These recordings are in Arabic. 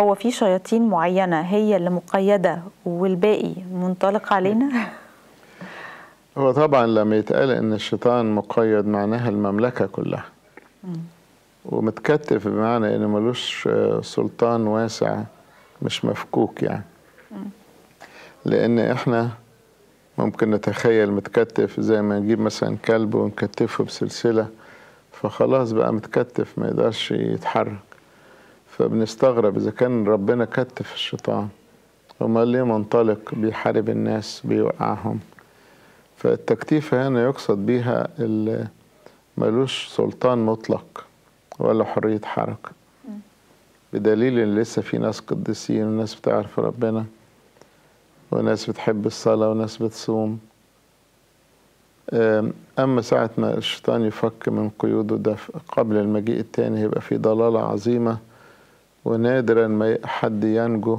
هو في شياطين معينة هي اللي مقيدة والباقي منطلق علينا؟ هو طبعا لما يتقال إن الشيطان مقيد معناها المملكة كلها. ومتكتف بمعنى انه ملوش سلطان واسع مش مفكوك يعني. لأن إحنا ممكن نتخيل متكتف زي ما نجيب مثلا كلب ونكتفه بسلسلة فخلاص بقى متكتف ما يقدرش يتحرك. فبنستغرب إذا كان ربنا كتف الشيطان. امال ليه منطلق بيحارب الناس بيوقعهم؟ فالتكتيف هنا يقصد بيها اللي ملوش سلطان مطلق ولا حرية حركة. بدليل إن لسه في ناس قديسين وناس بتعرف ربنا وناس بتحب الصلاة وناس بتصوم. أما ساعة ما الشيطان يفك من قيوده ده قبل المجيء التاني هيبقى في ضلالة عظيمة. ونادرا ما حد ينجو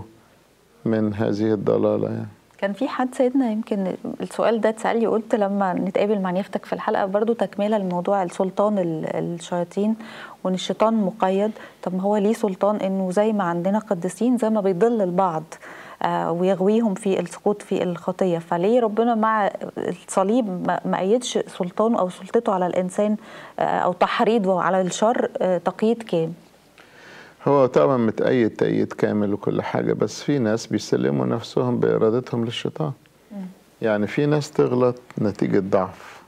من هذه الضلالة. يعني كان في حد سيدنا يمكن السؤال ده اتسأل لي قلت لما نتقابل مع نيفتك في الحلقة برضو تكملة لموضوع السلطان الشياطين وإن الشيطان مقيد. طب ما هو ليه سلطان؟ إنه زي ما عندنا قديسين زي ما بيضل البعض آه ويغويهم في السقوط في الخطية. فليه ربنا مع الصليب ما ايدش سلطانه أو سلطته على الإنسان آه أو تحريضه على الشر آه تقييد كام؟ هو طبعا متأيد تأييد كامل وكل حاجة بس في ناس بيسلموا نفسهم بإرادتهم للشيطان. يعني في ناس تغلط نتيجة ضعف.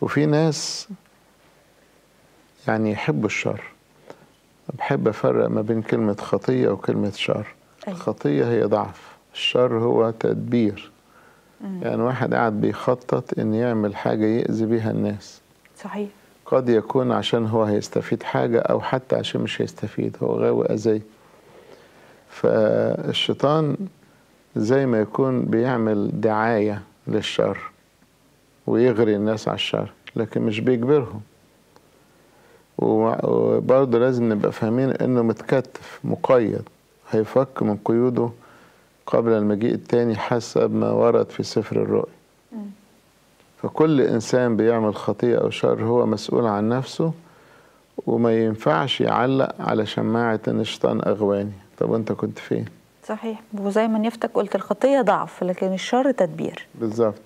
وفي ناس يعني يحبوا الشر. بحب أفرق ما بين كلمة خطية وكلمة شر. الخطية هي ضعف الشر هو تدبير. يعني واحد قاعد بيخطط إن يعمل حاجة يأذي بيها الناس. صحيح. قد يكون عشان هو هيستفيد حاجة أو حتى عشان مش هيستفيد هو غاوي أذى فالشيطان زي ما يكون بيعمل دعاية للشر ويغري الناس على الشر لكن مش بيجبرهم. وبرضه لازم نبقى فاهمين إنه متكتف مقيد هيفك من قيوده قبل المجيء التاني حسب ما ورد في سفر الرؤيا. فكل إنسان بيعمل خطيئة أو شر هو مسؤول عن نفسه وما ينفعش يعلق على شماعة إن الشيطان أغواني. طب أنت كنت فين؟ صحيح. وزي ما نفتك قلت الخطية ضعف لكن الشر تدبير. بالظبط.